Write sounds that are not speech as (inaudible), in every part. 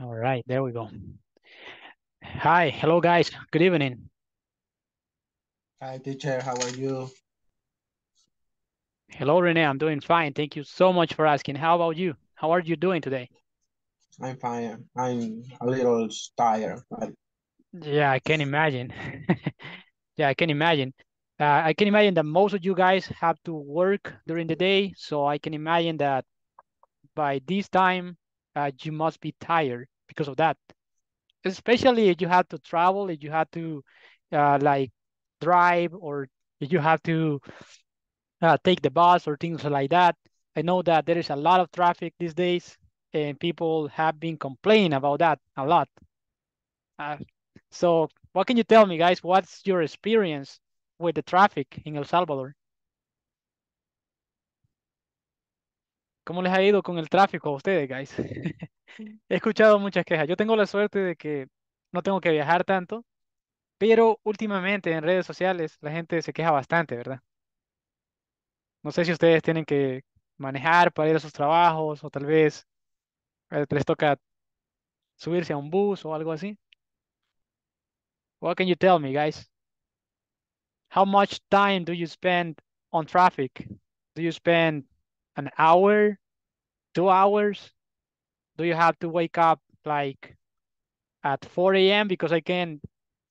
All right, there we go. Hi, hello guys, good evening. Hi, teacher. How are you? Hello, Renee, I'm doing fine. Thank you so much for asking. How about you? How are you doing today? I'm fine. I'm a little tired, but Yeah, I can imagine. (laughs) Yeah, I can imagine. Uh, I can imagine that most of you guys have to work during the day, so I can imagine that by this time uh, you must be tired because of that. Especially if you have to travel, if you have to uh, like drive, or if you have to uh, take the bus or things like that. I know that there is a lot of traffic these days, and people have been complaining about that a lot. Uh, so, what can you tell me, guys? What's your experience with the traffic in El Salvador? ¿Cómo les ha ido con el tráfico a ustedes, guys? (laughs) He escuchado muchas quejas. Yo tengo la suerte de que no tengo que viajar tanto, pero últimamente en redes sociales la gente se queja bastante, ¿verdad? No sé si ustedes tienen que manejar para ir a sus trabajos o tal vez eh, les toca subirse a un bus o algo así. What can you tell me, guys? How much time do you spend on traffic? Do you spend an hour, two hours? Do you have to wake up like at 4 a.m. because I can,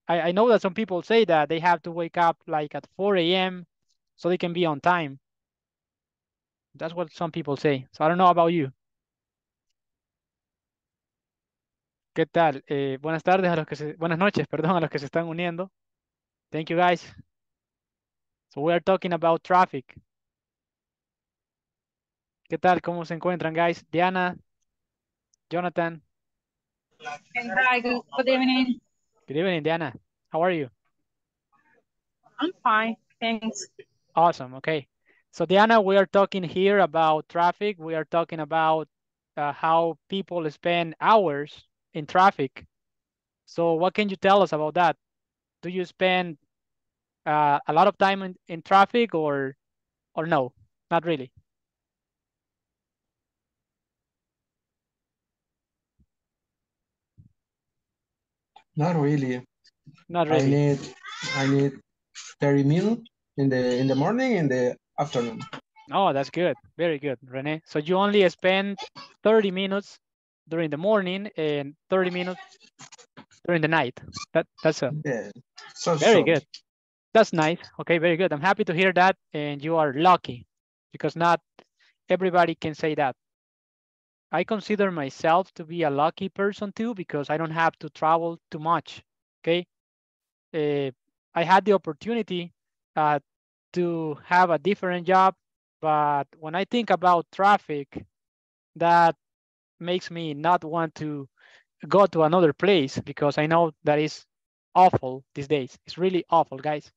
I, I know that some people say that they have to wake up like at 4 a.m. so they can be on time. That's what some people say. So I don't know about you. ¿Qué tal? Eh, buenas tardes a los que se, buenas noches, (laughs) perdón, a los que se están uniendo. Thank you guys. So we are talking about traffic. ¿Qué tal? ¿Cómo se encuentran, guys? Diana, Jonathan. Hi, good, good evening. Good evening, Diana. How are you? I'm fine, thanks. Awesome. Okay. So Diana, we are talking here about traffic. We are talking about uh, how people spend hours in traffic. So what can you tell us about that? Do you spend uh, a lot of time in, in traffic or or no? Not really. Not really. Not really. I need I need 30 minutes in the in the morning and the afternoon. Oh, that's good. Very good, Rene. So you only spend 30 minutes during the morning and 30 minutes during the night. That that's a Yeah. So very so. good. That's nice. Okay, very good. I'm happy to hear that. And you are lucky because not everybody can say that. I consider myself to be a lucky person too because I don't have to travel too much. Okay. Uh, I had the opportunity uh, to have a different job, but when I think about traffic, that makes me not want to go to another place because I know that is awful these days. It's really awful, guys.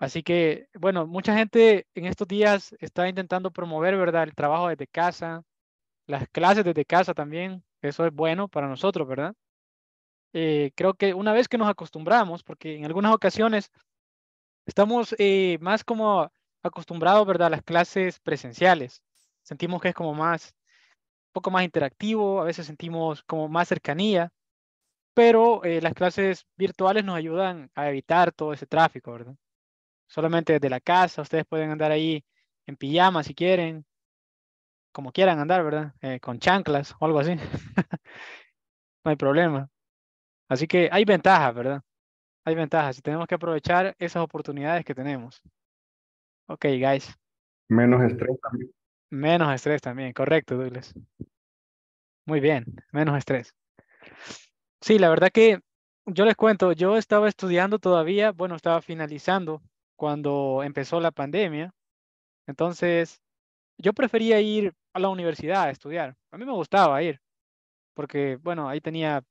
Así que, bueno, mucha gente en estos días está intentando promover, ¿verdad? El trabajo desde casa, las clases desde casa también. Eso es bueno para nosotros, ¿verdad? Eh, creo que una vez que nos acostumbramos, porque en algunas ocasiones estamos eh, más como acostumbrados, ¿verdad? A las clases presenciales. Sentimos que es como más, un poco más interactivo, a veces sentimos como más cercanía, pero eh, las clases virtuales nos ayudan a evitar todo ese tráfico, ¿verdad? Solamente desde la casa, ustedes pueden andar ahí en pijama si quieren, como quieran andar, ¿verdad? Eh, con chanclas o algo así. (laughs) no hay problema. Así que hay ventajas, ¿verdad? Hay ventajas y tenemos que aprovechar esas oportunidades que tenemos. Ok, guys. Menos estrés también. Menos estrés también, correcto, Douglas. Muy bien, menos estrés. Sí, la verdad que yo les cuento, yo estaba estudiando todavía, bueno, estaba finalizando cuando empezó la pandemia. Entonces, yo prefería ir a la universidad a estudiar. A mí me gustaba ir, porque, bueno, ahí tenía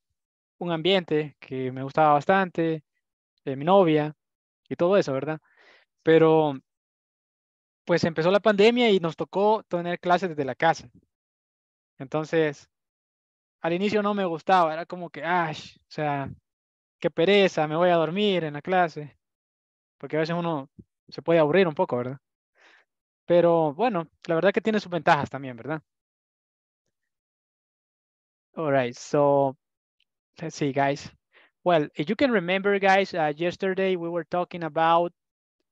un ambiente que me gustaba bastante, eh, mi novia y todo eso, ¿verdad? Pero, pues empezó la pandemia y nos tocó tener clases desde la casa. Entonces, al inicio no me gustaba, era como que, ay, o sea, qué pereza, me voy a dormir en la clase, porque a veces uno se puede aburrir un poco, ¿verdad? Pero bueno, la verdad que tiene sus ventajas también, ¿verdad? All right, so let's see, guys. Well, if you can remember, guys, uh, yesterday we were talking about,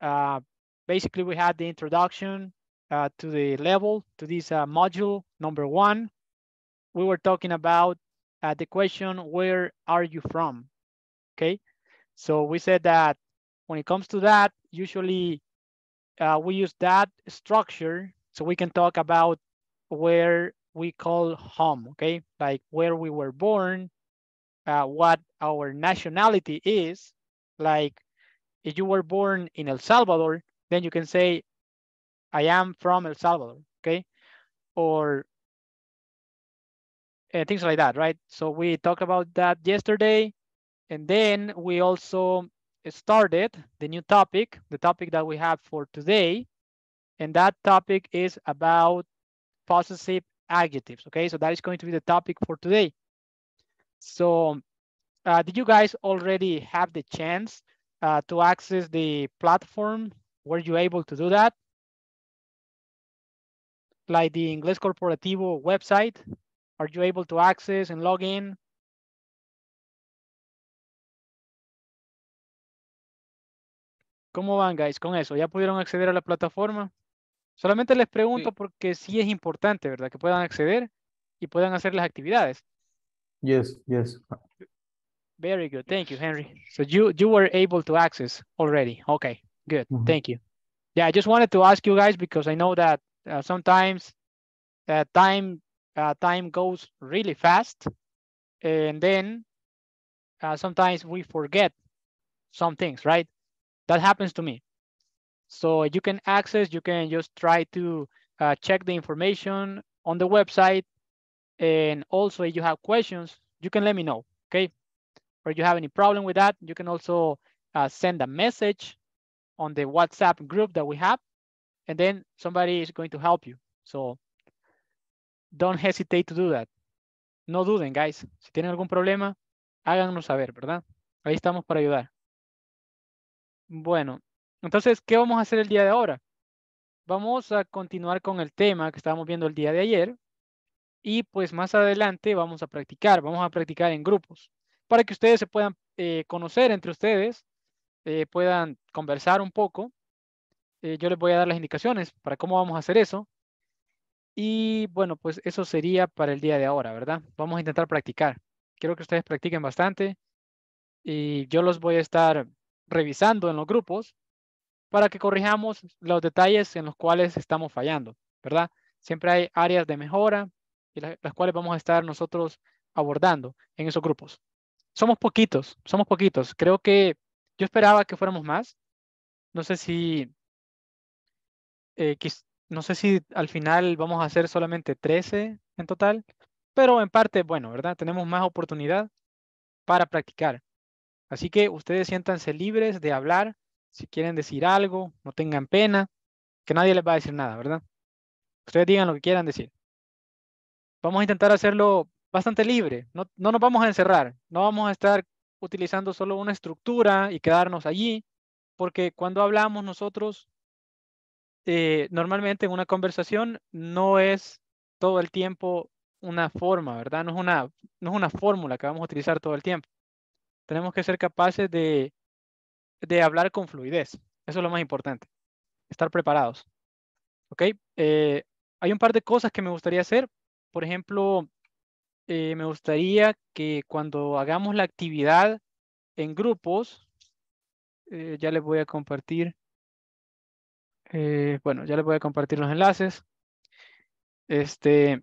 uh, basically we had the introduction uh, to the level, to this uh, module number one. We were talking about uh, the question, where are you from? Okay, so we said that when it comes to that, usually uh, we use that structure so we can talk about where we call home, okay? Like where we were born, uh, what our nationality is. Like if you were born in El Salvador, then you can say, I am from El Salvador, okay? Or uh, things like that, right? So we talked about that yesterday. And then we also started the new topic, the topic that we have for today. And that topic is about possessive adjectives. Okay, so that is going to be the topic for today. So uh, did you guys already have the chance uh, to access the platform? Were you able to do that? Like the Inglés Corporativo website? Are you able to access and log in? ¿Cómo van, guys, con eso? ¿Ya pudieron acceder a la plataforma? Solamente les pregunto Sí. porque sí es importante, ¿verdad? Que puedan acceder y puedan hacer las actividades. Yes, yes. Very good. Thank you, Henry. So you you were able to access already. Okay, good. Thank you. Yeah, I just wanted to ask you guys because I know that uh, sometimes uh, time uh, time goes really fast, and then uh, sometimes we forget some things, right? That happens to me. So you can access, you can just try to uh, check the information on the website. And also if you have questions, you can let me know, okay? Or you have any problem with that, you can also uh, send a message on the WhatsApp group that we have, and then somebody is going to help you. So don't hesitate to do that. No duden, guys. Si tienen algún problema, háganos saber, ¿verdad? Ahí estamos para ayudar. Bueno, entonces, ¿qué vamos a hacer el día de ahora? Vamos a continuar con el tema que estábamos viendo el día de ayer y pues más adelante vamos a practicar, vamos a practicar en grupos para que ustedes se puedan eh, conocer entre ustedes, eh, puedan conversar un poco. Eh, yo les voy a dar las indicaciones para cómo vamos a hacer eso. Y bueno, pues eso sería para el día de ahora, ¿verdad? Vamos a intentar practicar. Quiero que ustedes practiquen bastante y yo los voy a estar revisando en los grupos para que corrijamos los detalles en los cuales estamos fallando, ¿verdad? Siempre hay áreas de mejora y la- las cuales vamos a estar nosotros abordando en esos grupos. Somos poquitos, somos poquitos. Creo que yo esperaba que fuéramos más. No sé si, eh, no sé si al final vamos a hacer solamente 13 en total, pero en parte, bueno, ¿verdad? Tenemos más oportunidad para practicar. Así que ustedes siéntanse libres de hablar. Si quieren decir algo, no tengan pena, que nadie les va a decir nada, ¿verdad? Ustedes digan lo que quieran decir. Vamos a intentar hacerlo bastante libre. No, no nos vamos a encerrar. No vamos a estar utilizando solo una estructura y quedarnos allí, porque cuando hablamos nosotros, eh, normalmente en una conversación no es todo el tiempo una forma, ¿verdad? No es una, no es una fórmula que vamos a utilizar todo el tiempo. Tenemos que ser capaces de, de hablar con fluidez. Eso es lo más importante. Estar preparados. ¿Ok? Eh, hay un par de cosas que me gustaría hacer. Por ejemplo, eh, me gustaría que cuando hagamos la actividad en grupos, eh, ya les voy a compartir. bueno, ya les voy a compartir los enlaces. Este,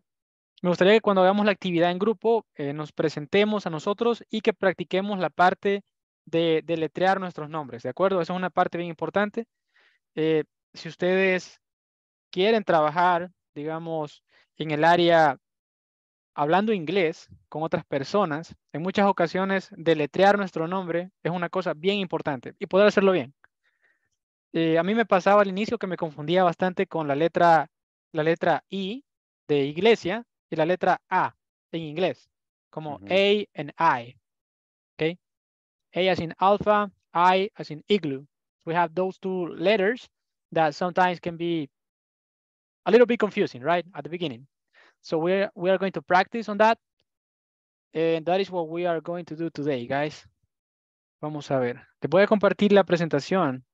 me gustaría que cuando hagamos la actividad en grupo eh, nos presentemos a nosotros y que practiquemos la parte de, de letrear nuestros nombres, ¿de acuerdo? Esa es una parte bien importante. Eh, si ustedes quieren trabajar, digamos, en el área hablando inglés con otras personas, en muchas ocasiones deletrear nuestro nombre es una cosa bien importante y poder hacerlo bien. Eh, a mí me pasaba al inicio que me confundía bastante con la letra, la letra I de iglesia y la letra A en inglés, como. A and I. Okay? A as in alpha, I as in igloo. We have those two letters that sometimes can be a little bit confusing, right? At the beginning. So we're, we are going to practice on that. and that is what we are going to do today, guys. Vamos a ver. Te voy a compartir la presentación.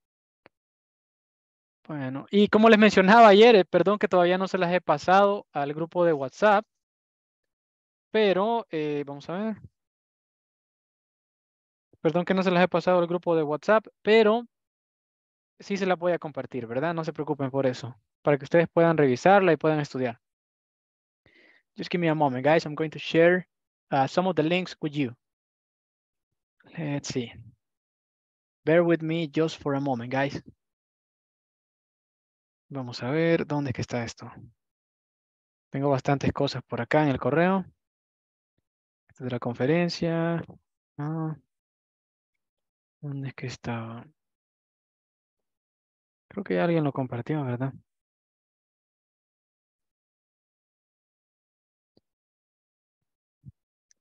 Bueno, y como les mencionaba ayer, eh, perdón que todavía no se las he pasado al grupo de WhatsApp, pero eh, vamos a ver. Perdón que no se las he pasado al grupo de WhatsApp, pero sí se la voy a compartir, ¿verdad? No se preocupen por eso, para que ustedes puedan revisarla y puedan estudiar. Just give me a moment, guys. I'm going to share uh, some of the links with you. Let's see. Bear with me just for a moment, guys. Vamos a ver dónde es que está esto. Tengo bastantes cosas por acá en el correo. Esta es la conferencia. Ah. ¿Dónde es que estaba? Creo que alguien lo compartió, ¿verdad?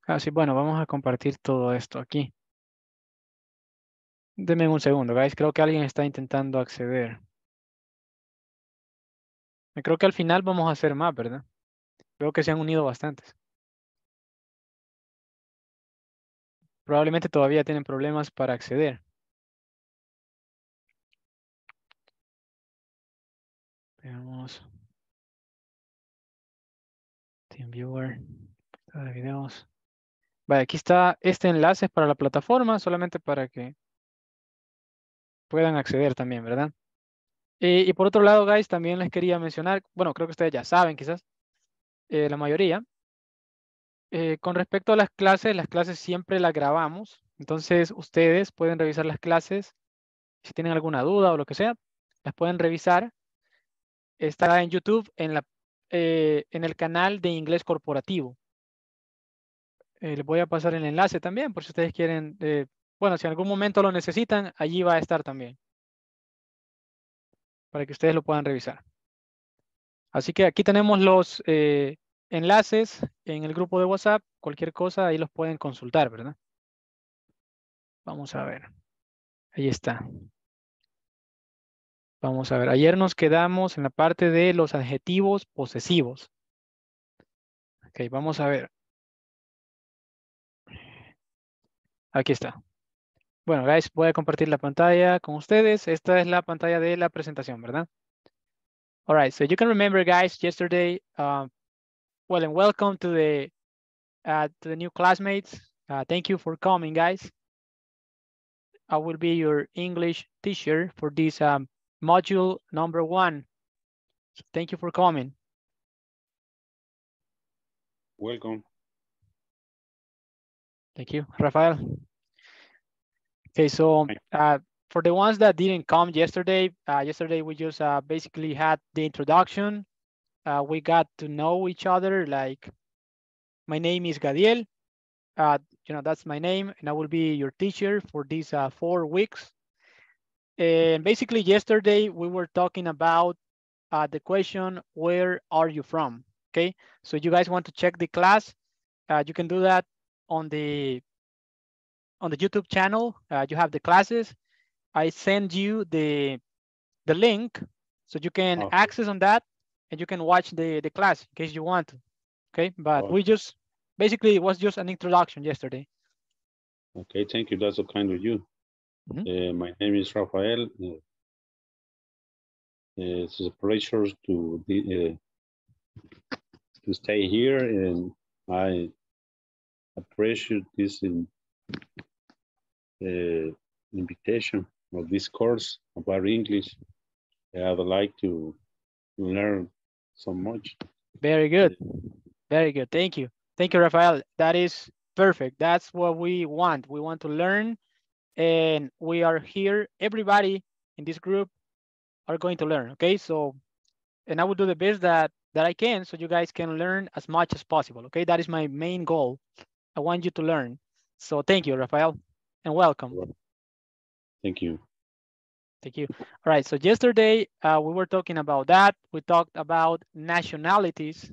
Ah, sí, bueno, vamos a compartir todo esto aquí. Denme un segundo, guys. Creo que alguien está intentando acceder. Creo que al final vamos a hacer más, ¿verdad? Veo que se han unido bastantes. Probablemente todavía tienen problemas para acceder. Veamos. TeamViewer. De videos. Vale, aquí está este enlace para la plataforma, solamente para que puedan acceder también, ¿verdad? Eh, y por otro lado, guys, también les quería mencionar, bueno, creo que ustedes ya saben quizás, eh, la mayoría, eh, con respecto a las clases, las clases siempre las grabamos, entonces ustedes pueden revisar las clases, si tienen alguna duda o lo que sea, las pueden revisar. Está en YouTube, en, la, en el canal de inglés corporativo. les voy a pasar el enlace también, por si ustedes quieren, bueno, si en algún momento lo necesitan, allí va a estar también para que ustedes lo puedan revisar. Así que aquí tenemos los eh, enlaces en el grupo de WhatsApp. Cualquier cosa ahí los pueden consultar, ¿verdad? Vamos a ver. Ahí está. Vamos a ver. Ayer nos quedamos en la parte de los adjetivos posesivos. Ok, vamos a ver. Aquí está. Bueno, guys, voy a compartir la pantalla con ustedes. Esta es la pantalla de la presentación, ¿verdad? All right, so you can remember, guys, yesterday, uh, well, and welcome to the, uh, to the new classmates. Uh, thank you for coming, guys. I will be your English teacher for this um, module number one. So thank you for coming. Welcome. Thank you, Rafael. Okay, so uh, for the ones that didn't come yesterday, uh, yesterday we just uh, basically had the introduction. Uh, we got to know each other. Like, my name is Gadiel. Uh, you know, that's my name, and I will be your teacher for these uh, four weeks. And basically, yesterday we were talking about the question, "Where are you from?" Okay, so you guys want to check the class? you can do that on the on the YouTube channel, uh, you have the classes. I send you the the link so you can okay. access on that and you can watch the the class in case you want to. Okay, but okay. we just basically it was just an introduction yesterday. Okay, thank you. That's so kind of you. Mm -hmm. uh, my name is Rafael. Uh, it's a pleasure to be, uh, to stay here, and I appreciate this in, uh, invitation of this course about English. I would like to learn so much. Very good. Very good. Thank you. Thank you, Rafael. That is perfect. That's what we want. We want to learn and we are here. Everybody in this group are going to learn. Okay. So, and I will do the best that, that I can so you guys can learn as much as possible. Okay. That is my main goal. I want you to learn. So thank you, Rafael, and welcome. Thank you. Thank you. All right, so yesterday uh, we were talking about that. We talked about nationalities,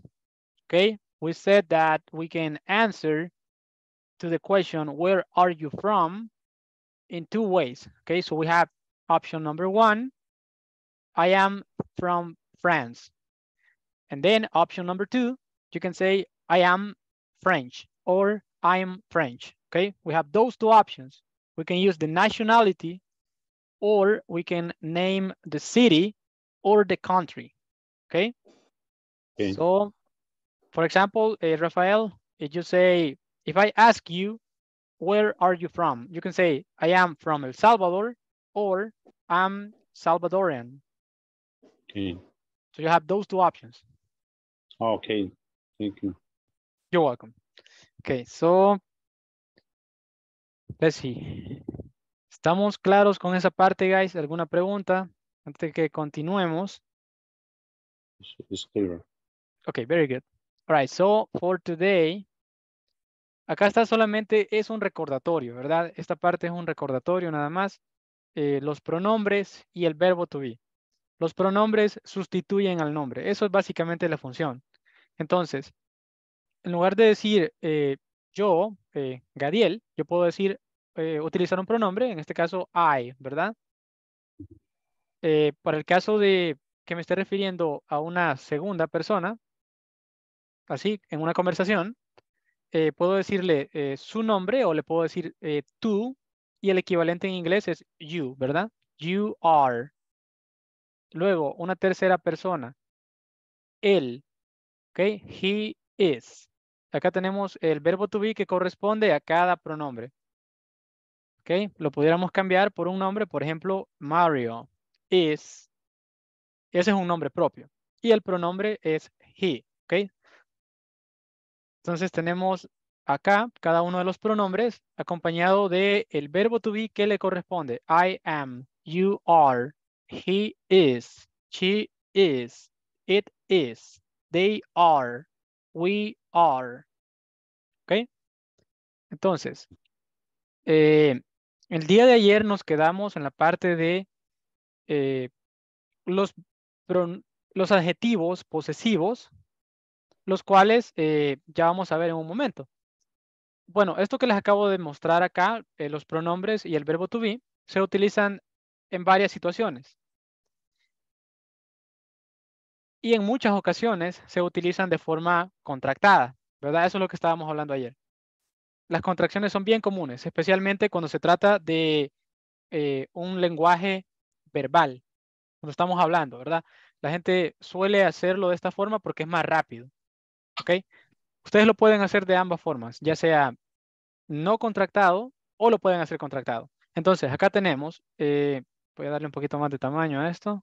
okay? We said that we can answer to the question, where are you from? In two ways, okay? So we have option number one, I am from France. And then option number two, you can say, I am French or I'm French. Okay, we have those two options. We can use the nationality or we can name the city or the country. Okay. Okay. So, for example, uh, Rafael, if you say, if I ask you, where are you from? You can say, I am from El Salvador or I'm Salvadorian. Okay. So you have those two options. Okay. Thank you. You're welcome. Okay, so let's see. ¿Estamos claros con esa parte, guys? ¿Alguna pregunta antes de que continuemos? It's, clear. Okay, very good. All right, so for today, acá está solamente, es un recordatorio, ¿verdad? Esta parte es un recordatorio nada más. Eh, los pronombres y el verbo to be. Los pronombres sustituyen al nombre. Eso es básicamente la función. Entonces, en lugar de decir eh, yo, eh, Gadiel, yo puedo decir, eh, utilizar un pronombre, en este caso I, ¿verdad? Eh, para el caso de que me esté refiriendo a una segunda persona, así, en una conversación, eh, puedo decirle su nombre o le puedo decir tú y el equivalente en inglés es you, ¿verdad? You are. Luego, una tercera persona, él, ¿ok? He is. Acá tenemos el verbo to be que corresponde a cada pronombre. ¿Ok? Lo pudiéramos cambiar por un nombre, por ejemplo, Mario is. Ese es un nombre propio. Y el pronombre es he. ¿Ok? Entonces tenemos acá cada uno de los pronombres acompañado de el verbo to be que le corresponde. I am, you are, he is, she is, it is, they are, we are. ¿Ok? Entonces, eh, el día de ayer nos quedamos en la parte de eh, los, los adjetivos posesivos, los cuales eh, ya vamos a ver en un momento. Bueno, esto que les acabo de mostrar acá, eh, los pronombres y el verbo to be, se utilizan en varias situaciones. Y en muchas ocasiones se utilizan de forma contractada, ¿verdad? Eso es lo que estábamos hablando ayer. Las contracciones son bien comunes, especialmente cuando se trata de eh, un lenguaje verbal, cuando estamos hablando, ¿verdad? La gente suele hacerlo de esta forma porque es más rápido, ¿ok? Ustedes lo pueden hacer de ambas formas, ya sea no contractado o lo pueden hacer contractado. Entonces, acá tenemos, eh, voy a darle un poquito más de tamaño a esto.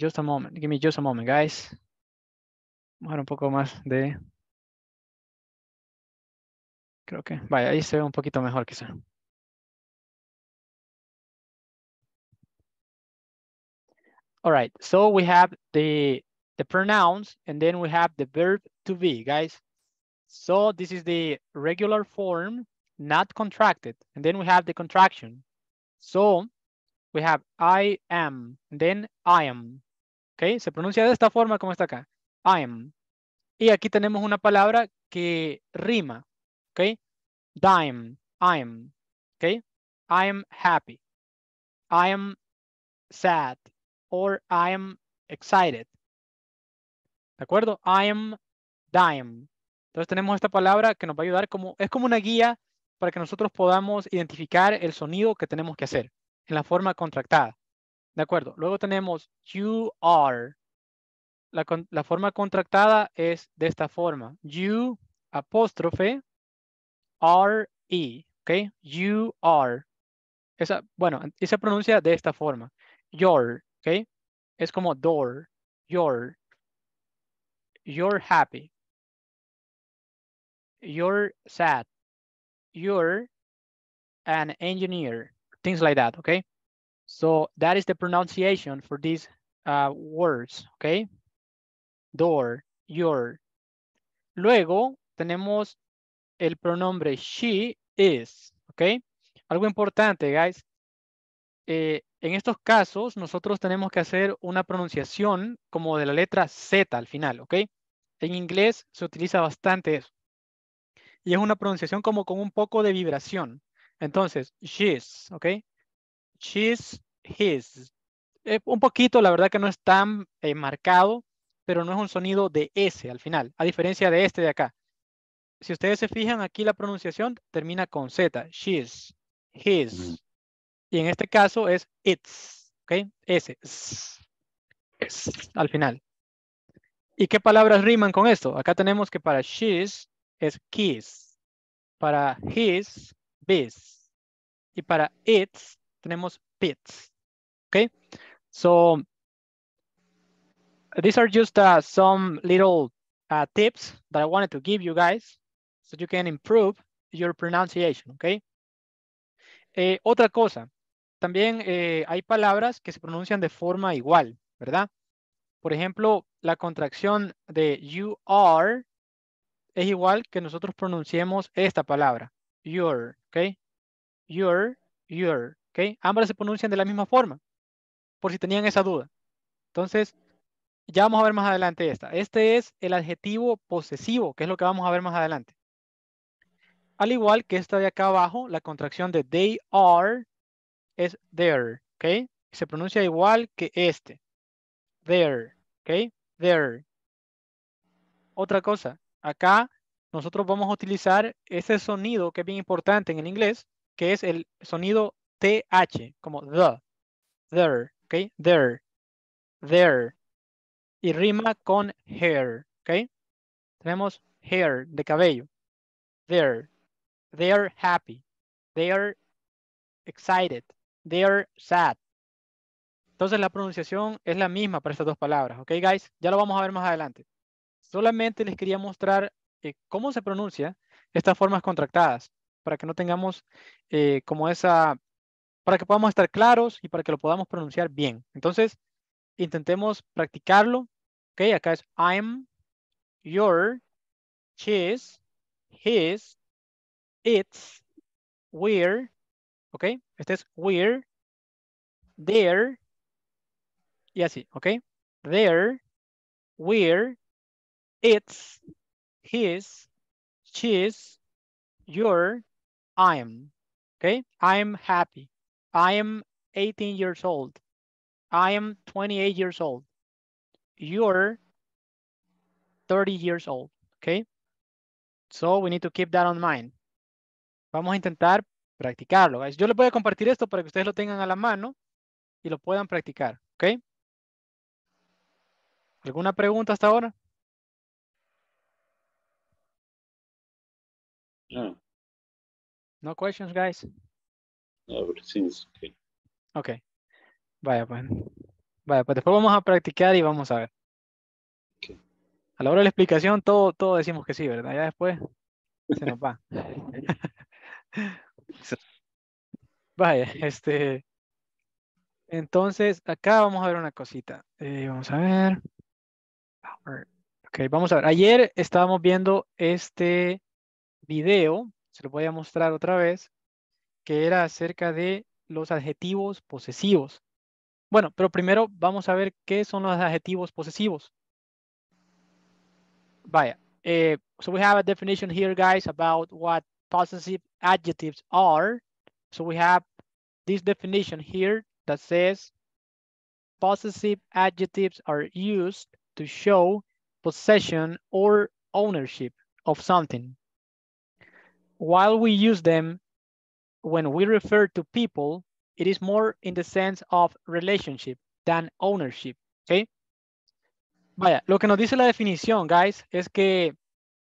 Just a moment, give me just a moment, guys. Vamos a dar un poco más de... Creo que, vaya, ahí se ve un poquito mejor quizá. All right, so we have the, the pronouns and then we have the verb to be, guys. So this is the regular form, not contracted. And then we have the contraction. So we have I am, then I am. Okay, se pronuncia de esta forma como está acá. I am. Y aquí tenemos una palabra que rima. Okay, dime, I am. Okay, I am happy. I am sad or I am excited. ¿De acuerdo? I am dime. Entonces tenemos esta palabra que nos va a ayudar como, es como una guía para que nosotros podamos identificar el sonido que tenemos que hacer en la forma contractada. ¿De acuerdo? Luego tenemos you are. La, la forma contractada es de esta forma. You apóstrofe are e. ¿Ok? You are. Esa, bueno, y se pronuncia de esta forma. Your. ¿Ok? Es como door. Your. You're happy. You're sad. You're an engineer. Things like that, okay? So that is the pronunciation for these uh, words, okay? Door, your. Luego tenemos el pronombre she is, okay? Algo importante, guys. Eh, en estos casos, nosotros tenemos que hacer una pronunciación como de la letra Z al final, ¿ok? En inglés se utiliza bastante eso. Y es una pronunciación como con un poco de vibración. Entonces, she's, ¿ok? She's, his. Eh, un poquito, la verdad que no es tan eh, marcado, pero no es un sonido de S al final, a diferencia de este de acá. Si ustedes se fijan aquí la pronunciación termina con Z, she's, his. Y en este caso es it's, ¿ok? S, s, s, al final. ¿Y qué palabras riman con esto? Acá tenemos que para she's es kiss, para his, bis, y para its tenemos pits, ¿ok? So, these are just uh, some little uh, tips that I wanted to give you guys so you can improve your pronunciation, ¿ok? Eh, otra cosa, también eh, hay palabras que se pronuncian de forma igual, ¿verdad? Por ejemplo, la contracción de you are es igual que nosotros pronunciemos esta palabra, your, ¿ok? Your, your, ¿ok? Ambas se pronuncian de la misma forma, por si tenían esa duda. Entonces, ya vamos a ver más adelante esta. Este es el adjetivo posesivo, que es lo que vamos a ver más adelante. Al igual que esta de acá abajo, la contracción de they are es there, ¿ok? Se pronuncia igual que este. There, ¿ok? There. Otra cosa, acá nosotros vamos a utilizar ese sonido que es bien importante en el inglés, que es el sonido TH, como the, there, ¿ok? There, there. Y rima con hair, ¿ok? Tenemos hair, de cabello. There, they are happy, they are excited, they are sad. Entonces la pronunciación es la misma para estas dos palabras, ¿ok, guys? Ya lo vamos a ver más adelante. Solamente les quería mostrar eh, cómo se pronuncia estas formas contractadas, para que no tengamos eh, como esa, para que podamos estar claros y para que lo podamos pronunciar bien. Entonces, intentemos practicarlo. Ok, acá es I'm, your, she's, his, it's, we're, ok, este es we're, there, y así, ok, there, we're, it's, his, she's, your, I'm, okay, I'm happy, I am 18 years old, I am 28 years old, you're 30 years old, okay? So we need to keep that on mind. Vamos a intentar practicarlo. guys. Yo les voy a compartir esto para que ustedes lo tengan a la mano y lo puedan practicar, ¿ok? ¿Alguna pregunta hasta ahora? No, No questions, guys? everything's okay. Ok. Vaya, pues. Vaya, pues después vamos a practicar y vamos a ver. A la hora de la explicación, todo, todo decimos que sí, ¿verdad? Ya después se nos va. (laughs) (laughs) Vaya, este. Entonces, acá vamos a ver una cosita. Eh, vamos a ver. Ok, vamos a ver. Ayer estábamos viendo este video, se lo voy a mostrar otra vez, que era acerca de los adjetivos posesivos. Bueno, pero primero vamos a ver qué son los adjetivos posesivos. Vaya, eh, so we have a definition here, guys, about what possessive adjectives are. So we have this definition here that says possessive adjectives are used to show possession or ownership of something. While we use them when we refer to people, it is more in the sense of relationship than ownership, okay? Vaya, lo que nos dice la definición, guys, es que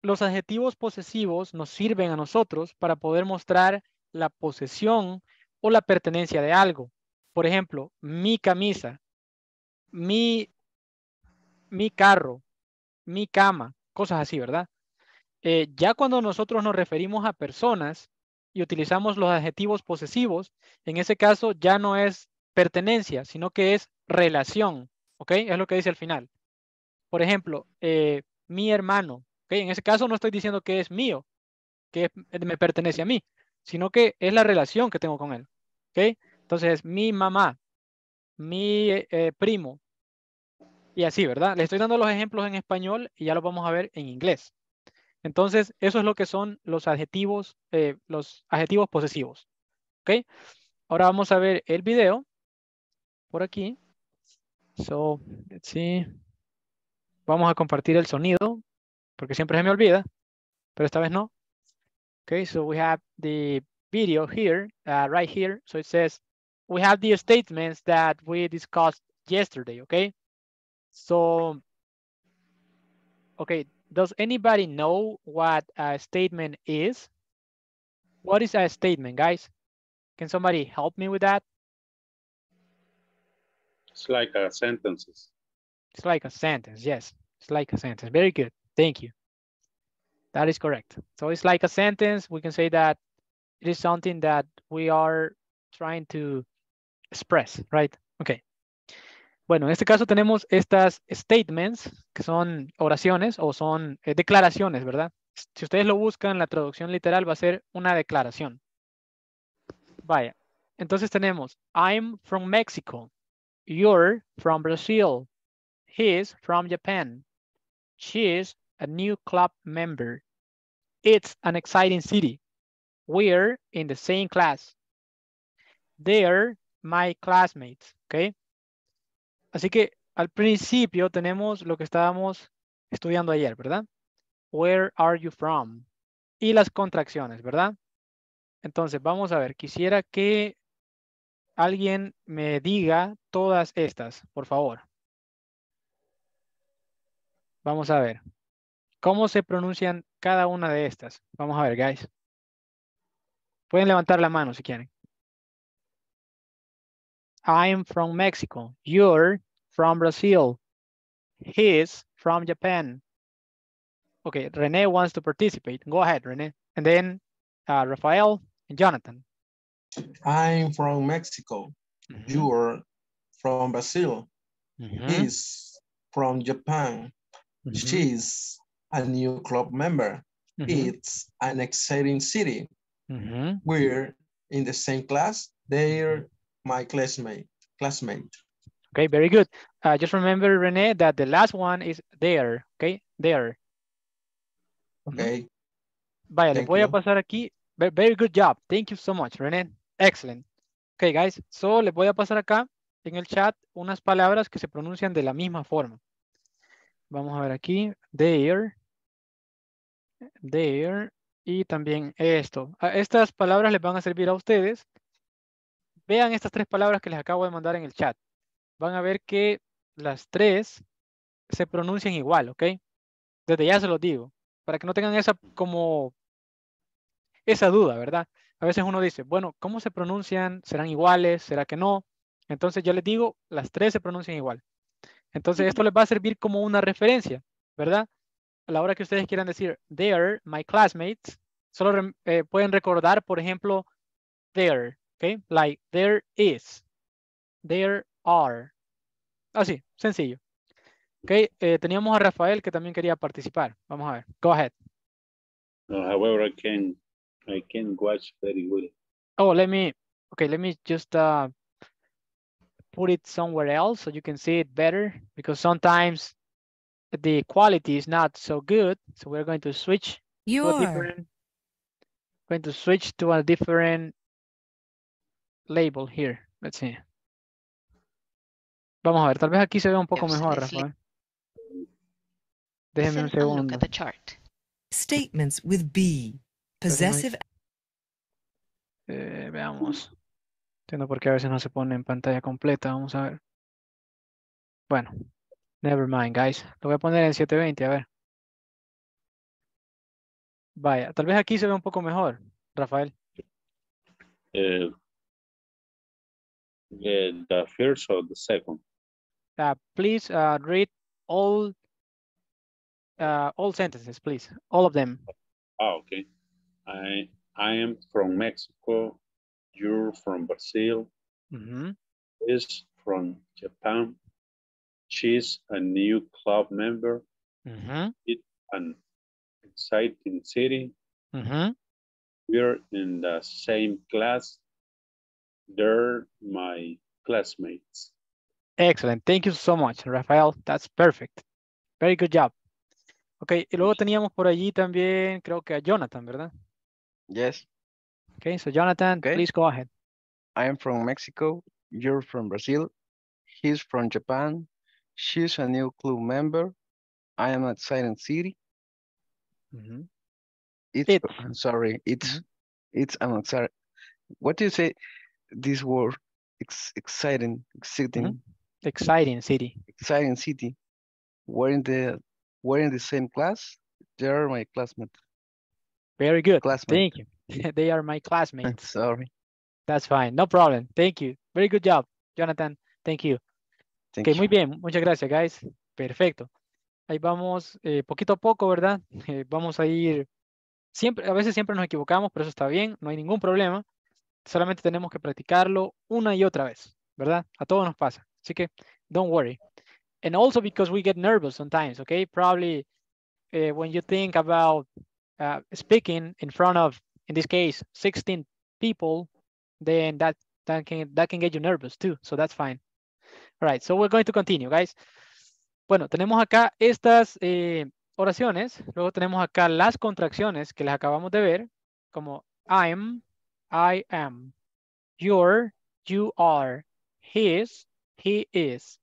los adjetivos posesivos nos sirven a nosotros para poder mostrar la posesión o la pertenencia de algo. Por ejemplo, mi camisa, mi, mi carro, mi cama, cosas así, ¿verdad? Eh, ya cuando nosotros nos referimos a personas y utilizamos los adjetivos posesivos, en ese caso ya no es pertenencia, sino que es relación, ¿ok? Es lo que dice al final. Por ejemplo, eh, mi hermano, ¿ok? En ese caso no estoy diciendo que es mío, que es- me pertenece a mí, sino que es la relación que tengo con él, ¿ok? Entonces, mi mamá, mi eh, eh, primo, y así, ¿verdad? Le estoy dando los ejemplos en español y ya los vamos a ver en inglés. Entonces, eso es lo que son los adjetivos, eh, los adjetivos posesivos. ¿Ok? Ahora vamos a ver el video por aquí. So, let's see. Vamos a compartir el sonido, porque siempre se me olvida. pero esta vez no. Okay, so we have the video here, uh, right here. So it says, we have the statements that we discussed yesterday, okay? So, okay, does anybody know what a statement is? What is a statement, guys? Can somebody help me with that? It's like a sentences. It's like a sentence, yes. It's like a sentence. Very good. Thank you. That is correct. So it's like a sentence. We can say that it is something that we are trying to express, right? Okay. Bueno, en este caso tenemos estas statements, que son oraciones o son eh, declaraciones, ¿verdad? Si ustedes lo buscan, la traducción literal va a ser una declaración. Vaya. Entonces tenemos, I'm from Mexico. You're from Brazil. He's from Japan. She's a new club member. It's an exciting city. We're in the same class. They're my classmates, ¿ok? Así que al principio tenemos lo que estábamos estudiando ayer, ¿verdad? Where are you from? Y las contracciones, ¿verdad? Entonces, vamos a ver, quisiera que alguien me diga todas estas, por favor. Vamos a ver. ¿Cómo se pronuncian cada una de estas? Vamos a ver, guys. Pueden levantar la mano si quieren. I'm from Mexico. You're from Brazil. He's from Japan. Okay, Rene wants to participate. Go ahead, Rene. And then uh, Rafael and Jonathan. I'm from Mexico. Mhm, You're from Brazil. mhm, He's from Japan. mhm, She's a new club member. It's an exciting city. We're in the same class. They're my classmate. Classmate. Okay, very good. Uh, just remember, Rene, that the last one is there. Okay, there. Okay. Vaya, Thank voy a pasar aquí. Ve- Very good job. Thank you so much, René. Excellent. Okay, guys. So, les voy a pasar acá en el chat unas palabras que se pronuncian de la misma forma. Vamos a ver aquí. There. There. Y también esto. Estas palabras les van a servir a ustedes. Vean estas tres palabras que les acabo de mandar en el chat. Van a ver que las tres se pronuncian igual, ¿ok? Desde ya se los digo para que no tengan esa como esa duda, ¿verdad? A veces uno dice, bueno, ¿cómo se pronuncian? ¿Serán iguales? ¿Será que no? Entonces yo les digo, las tres se pronuncian igual. Entonces esto les va a servir como una referencia, ¿verdad? A la hora que ustedes quieran decir, they're my classmates, solo eh, pueden recordar, por ejemplo, there, ¿ok? Like, there is, there are. Así, sencillo. Ok, eh, teníamos a Rafael que también quería participar. Vamos a ver. Go ahead. However, I can I can watch very well. Oh, let me, okay, let me just uh, put it somewhere else so you can see it better because sometimes the quality is not so good. So we're going to switch to a Your, different, going to switch to a different label here. Let's see. Vamos a ver, tal vez aquí se ve un poco Yes, mejor, Leslie. Rafael. Déjeme un Listen and look segundo. at the chart. statements with B, possessive Eh, veamos. Entiendo por qué a veces no se pone en pantalla completa. Vamos a ver. Bueno, never mind, guys. Lo voy a poner en 720, a ver. Vaya, tal vez aquí se ve un poco mejor, Rafael. Uh, uh, the first or the second? Uh, please uh, read all uh, all sentences, please. All of them. Ah, okay. I I am from Mexico. You're from Brazil. Ujú, Is from Japan. She's a new club member. Mm-hmm. It's An exciting city. ujú. We're in the same class. They're my classmates. Excellent. Thank you so much, Rafael. That's perfect. Very good job. Ok, y luego teníamos por allí también, creo que a Jonathan, ¿verdad? Yes, Okay, so Jonathan, Okay. please go ahead. I am from Mexico. You're from Brazil. He's from Japan. She's a new club member. I am at Silent City. Ujú. It's, It's. I'm sorry, it's, Mhm. it's, I'm sorry. What do you say? This word, ex exciting, exciting, Exciting city. exciting city. We're in the, we're in the same class. They are my classmates. Very good. Classmate. Thank you. (laughs) they are my classmates. (laughs) Sorry. That's fine. No problem. Thank you. Very good job, Jonathan. Thank you. Thank Ok, you. muy bien. Muchas gracias, guys. Perfecto. Ahí vamos eh, poquito a poco, ¿verdad? (laughs) Eh, vamos a ir, siempre, a veces siempre nos equivocamos, pero eso está bien, no hay ningún problema. Solamente tenemos que practicarlo una y otra vez, ¿verdad? A todos nos pasa. Así que, don't worry. And also because we get nervous sometimes, okay? Probably uh, when you think about uh, speaking in front of, in this case, 16 people, then that, that, can, that can get you nervous too. So that's fine. All right, so we're going to continue, guys. Bueno, tenemos acá estas eh, oraciones. Luego tenemos acá las contracciones que las acabamos de ver, como I'm, I am, you're, you are, his, he is,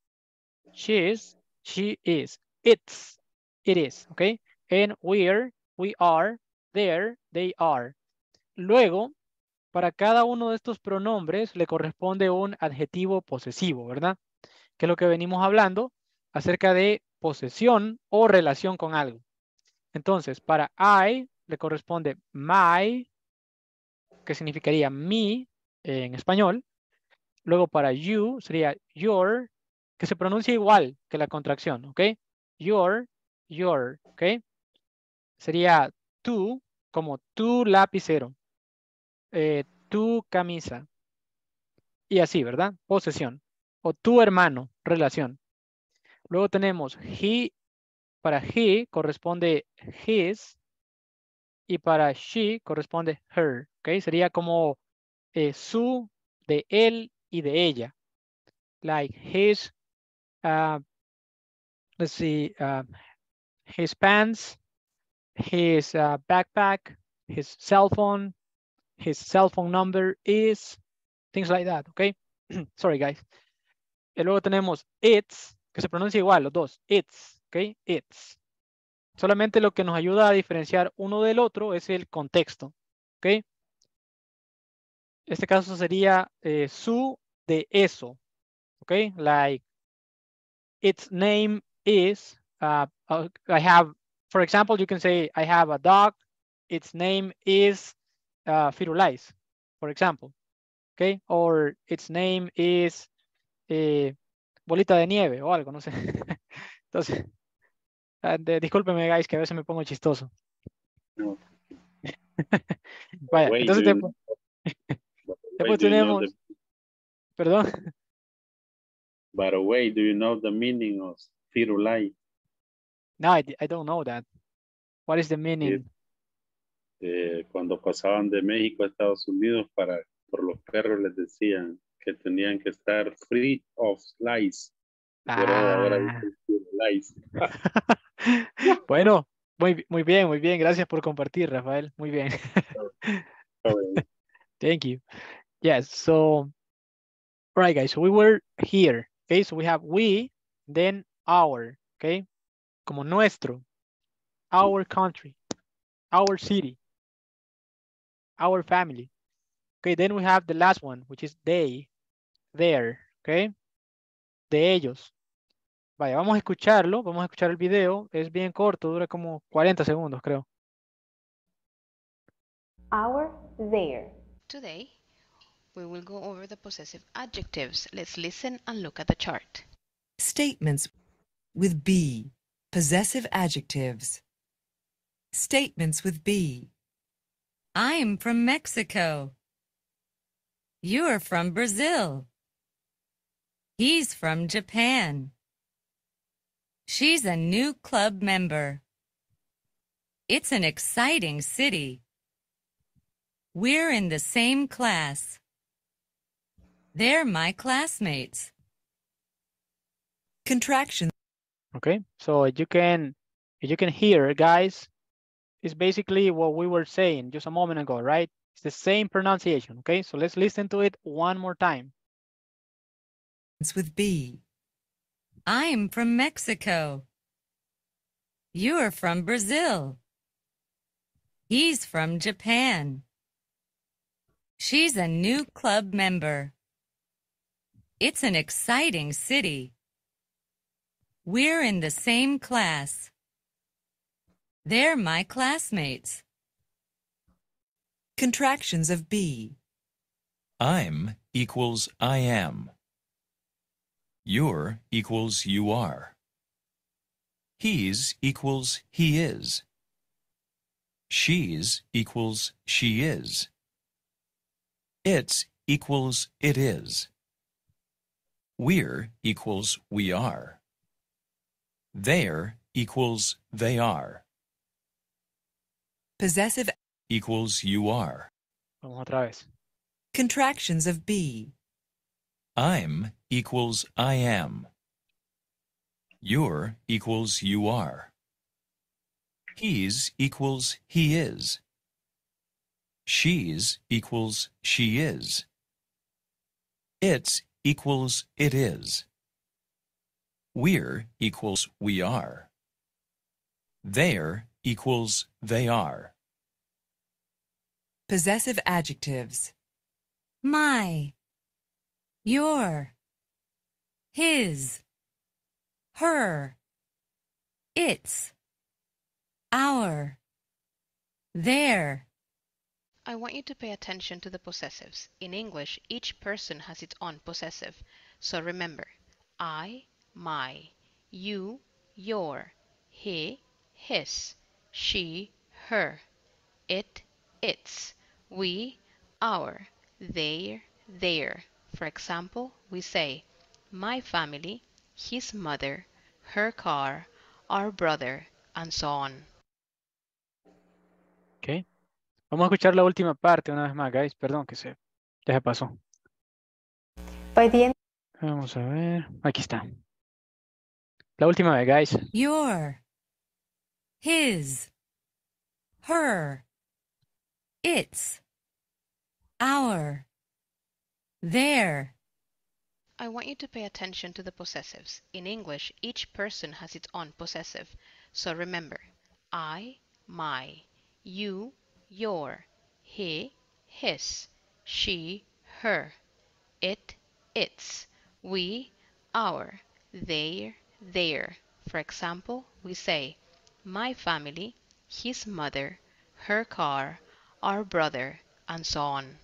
she's, she is, it's, it is, ¿ok? And we're, we are, there, they are. Luego, para cada uno de estos pronombres le corresponde un adjetivo posesivo, ¿verdad? Que es lo que venimos hablando acerca de posesión o relación con algo. Entonces, para I le corresponde my, que significaría mi en español. Luego para you sería your, que se pronuncia igual que la contracción, ¿ok? Your, your, ¿ok? Sería tú, como tu lapicero, eh, tu camisa. Y así, ¿verdad? Posesión. O tu hermano, relación. Luego tenemos he, para he corresponde his y para she corresponde her, ¿ok? Sería como eh, su, de él y de ella. Like his, uh, let's see, uh, his pants, his uh, backpack, his cell phone, his cell phone number is, things like that, ¿ok? (clears throat) Sorry, guys. Y luego tenemos it's, que se pronuncia igual, los dos. It's, ¿ok? It's. Solamente lo que nos ayuda a diferenciar uno del otro es el contexto, ¿ok? Este caso sería eh, su de eso, ¿ok? Like, its name is, uh, uh, I have, for example, you can say, I have a dog, its name is uh, Firulais, for example, ¿ok? Or its name is eh, bolita de nieve o algo, no sé. (laughs) Entonces, ah, discúlpeme, guys, que a veces me pongo chistoso. No. (laughs) Vaya, Wait, entonces (laughs) después, you know tenemos, the- perdón, By the way, do you know the meaning of firulai? no, I, I don't know that. What is the meaning? Eh, cuando pasaban de México a Estados Unidos para por los perros les decían que tenían que estar free of lice. Ahora Ah. (laughs) bueno, muy, muy bien, muy bien. Gracias por compartir, Rafael. Muy bien. (laughs) Thank you. Yes, so, right, guys, so we were here, okay? So we have we, then our, okay? Como nuestro, our country, our city, our family. Okay, then we have the last one, which is they, their, okay? De ellos. Vaya, vamos a escucharlo, vamos a escuchar el video. Es bien corto, dura como 40 segundos, creo. our, their. Today, we will go over the possessive adjectives. Let's listen and look at the chart. Statements with be, possessive adjectives. Statements with be. I'm from Mexico. You're from Brazil. He's from Japan. She's a new club member. It's an exciting city. We're in the same class. They're my classmates. Contraction. Okay, so you can you can hear, guys, it's basically what we were saying just a moment ago, right? It's the same pronunciation. Okay, so let's listen to it one more time. It's with B. I'm from Mexico. You're from Brazil. He's from Japan. She's a new club member. It's an exciting city. We're in the same class. They're my classmates. Contractions of be. I'm equals I am. You're equals you are. He's equals he is. She's equals she is. It's equals it is. We're equals we are. They're equals they are. Possessive Equals you are. Vamos otra vez. contractions of be. I'm equals I am. You're equals you are. He's equals he is. She's equals she is. It's equals it is. We're equals we are. They're equals they are. Possessive adjectives. My. Your. His. Her. Its. Our. Their. I want you to pay attention to the possessives. In English, each person has its own possessive. So remember, I, my, you, your, he, his, she, her, it, its, we, our, they, their. For example, we say, my family, his mother, her car, our brother, and so on. Ok. Vamos a escuchar la última parte una vez más, guys. Perdón que se, ya se pasó. By the end, Vamos a ver. Aquí está. La última vez, guys. Your. His. Her. Its. Our. Their. I want you to pay attention to the possessives. In English, each person has its own possessive. So remember, I, my, you, your, he, his, she, her, it, its, we, our, they, their. For example, we say, my family, his mother, her car, our brother, and so on.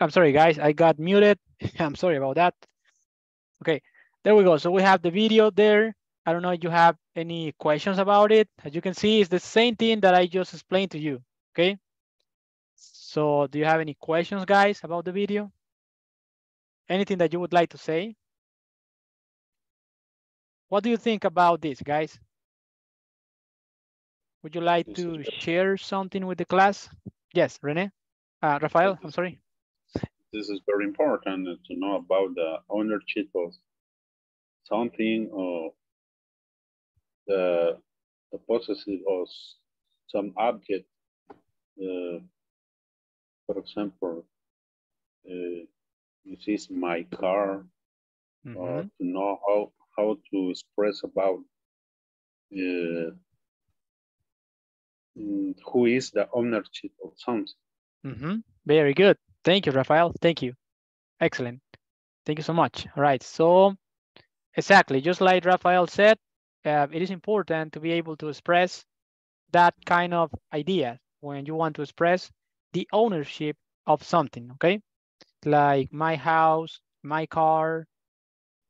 I'm sorry, guys. I got muted. (laughs) I'm sorry about that. Okay, there we go. So we have the video there. I don't know if you have any questions about it. As you can see, it's the same thing that I just explained to you. Okay. So do you have any questions, guys, about the video? Anything that you would like to say? What do you think about this, guys? Would you like to share something with the class? Yes, Rene? Uh, Rafael, I'm sorry. This is very important to know about the ownership of something or the, the possessive of some object. Uh, for example, uh, this is my car, or Mhm. to know how, how to express about uh, mm, who is the ownership of something. Mhm. Very good. Thank you, Rafael. Thank you. Excellent. Thank you so much. All right. So exactly, just like Rafael said, uh, it is important to be able to express that kind of idea when you want to express the ownership of something, okay? Like my house, my car,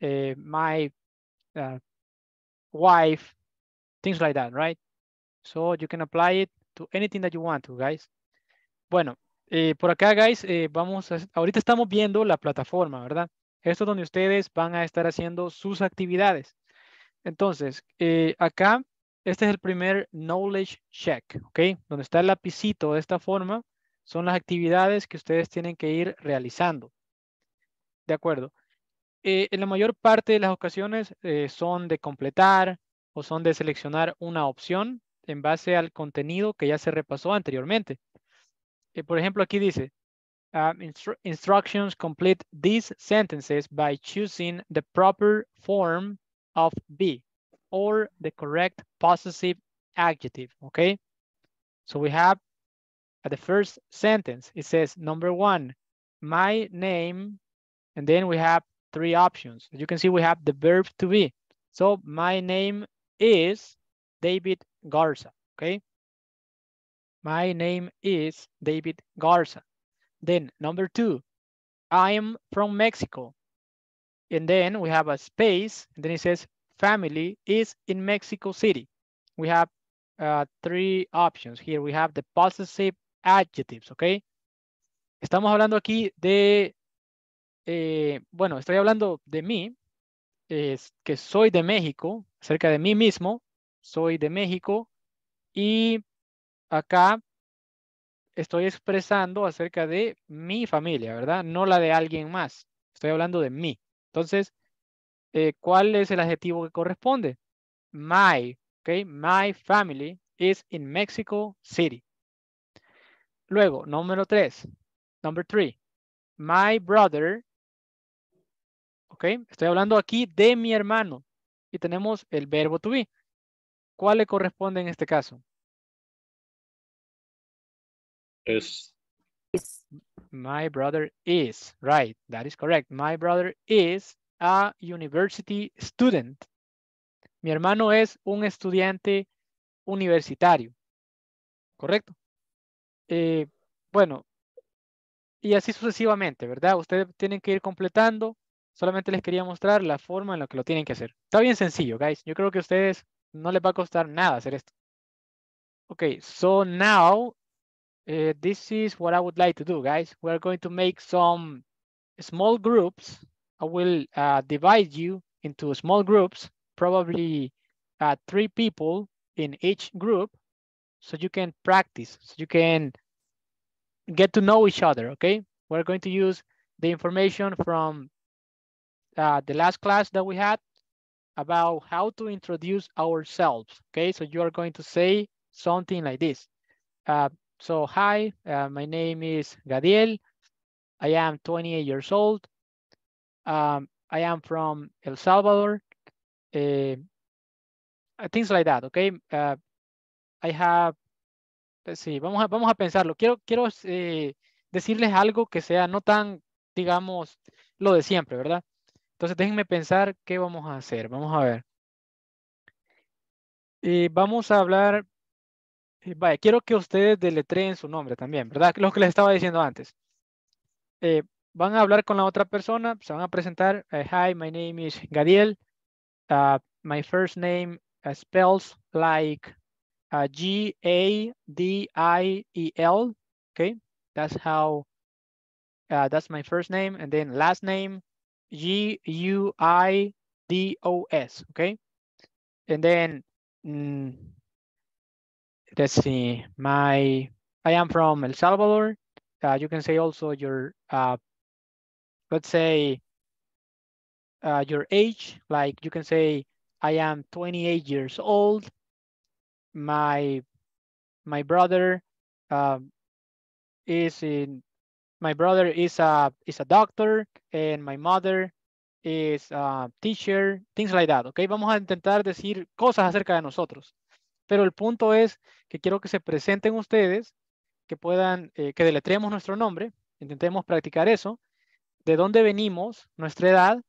uh, my uh, wife, things like that, right? So you can apply it to anything that you want to, guys. Bueno, eh, por acá, guys, eh, vamos a, ahorita estamos viendo la plataforma, ¿verdad? Esto es donde ustedes van a estar haciendo sus actividades. Entonces, eh, acá, este es el primer knowledge check, ¿ok? Donde está el lapicito de esta forma, son las actividades que ustedes tienen que ir realizando. De acuerdo. Eh, en la mayor parte de las ocasiones eh, son de completar o son de seleccionar una opción en base al contenido que ya se repasó anteriormente. Por ejemplo, aquí dice, um, instru- instructions complete these sentences by choosing the proper form of be or the correct possessive adjective, okay? So we have at the first sentence, it says number one, my name, and then we have three options. As you can see, we have the verb to be. So my name is David Garza, okay? My name is David Garza. Then number two, I'm from Mexico. And then we have a space, and then it says family is in Mexico City. We have uh, three options here. We have the possessive adjectives, okay? Estamos hablando aquí de, eh, bueno, estoy hablando de mí, es que soy de México, acerca de mí mismo, soy de México, y acá estoy expresando acerca de mi familia, ¿verdad? No la de alguien más. Estoy hablando de mí. Entonces, eh, ¿cuál es el adjetivo que corresponde? My, ¿ok? My family is in Mexico City. Luego, número tres. Number three. My brother, ¿ok? Estoy hablando aquí de mi hermano. Y tenemos el verbo to be. ¿Cuál le corresponde en este caso? Es My brother is, right, that is correct. My brother is a university student. Mi hermano es un estudiante universitario. ¿Correcto? Eh, bueno, y así sucesivamente, ¿verdad? Ustedes tienen que ir completando. Solamente les quería mostrar la forma en la que lo tienen que hacer. Está bien sencillo, guys. Yo creo que a ustedes no les va a costar nada hacer esto. Okay, so now uh, this is what I would like to do, guys. We're going to make some small groups. I will uh, divide you into small groups, probably uh, three people in each group, so you can practice, so you can get to know each other, okay? We're going to use the information from uh, the last class that we had about how to introduce ourselves, okay? So you are going to say something like this. Uh, so hi, uh, my name is Gadiel. I am 28 years old. Um, I am from El Salvador. Uh, things like that, okay? Uh, I have, let's see, vamos a, vamos a pensarlo. Quiero, quiero eh, decirles algo que sea no tan, digamos, lo de siempre, ¿verdad? Entonces déjenme pensar qué vamos a hacer. Vamos a ver. Eh, vamos a hablar, eh, vaya, quiero que ustedes deletreen su nombre también, ¿verdad? Lo que les estaba diciendo antes. Eh, van a hablar con la otra persona, se van a presentar. eh, Hi, my name is Gadiel. Uh, my first name uh, spells like uh, G A D I E L. Okay, that's how. That's my first name, and then last name G U I D O S. Okay, and then mm, let's see. My I am from El Salvador. Uh, you can say also your uh, let's say uh, your age. Like you can say I am 28 years old. My my brother um, is in my brother is a is a doctor and my mother is a teacher, things like that, okay? Vamos a intentar decir cosas acerca de nosotros. Pero el punto es que quiero que se presenten ustedes, que puedan, eh, que deletremos nuestro nombre, intentemos practicar eso, de dónde venimos, nuestra edad,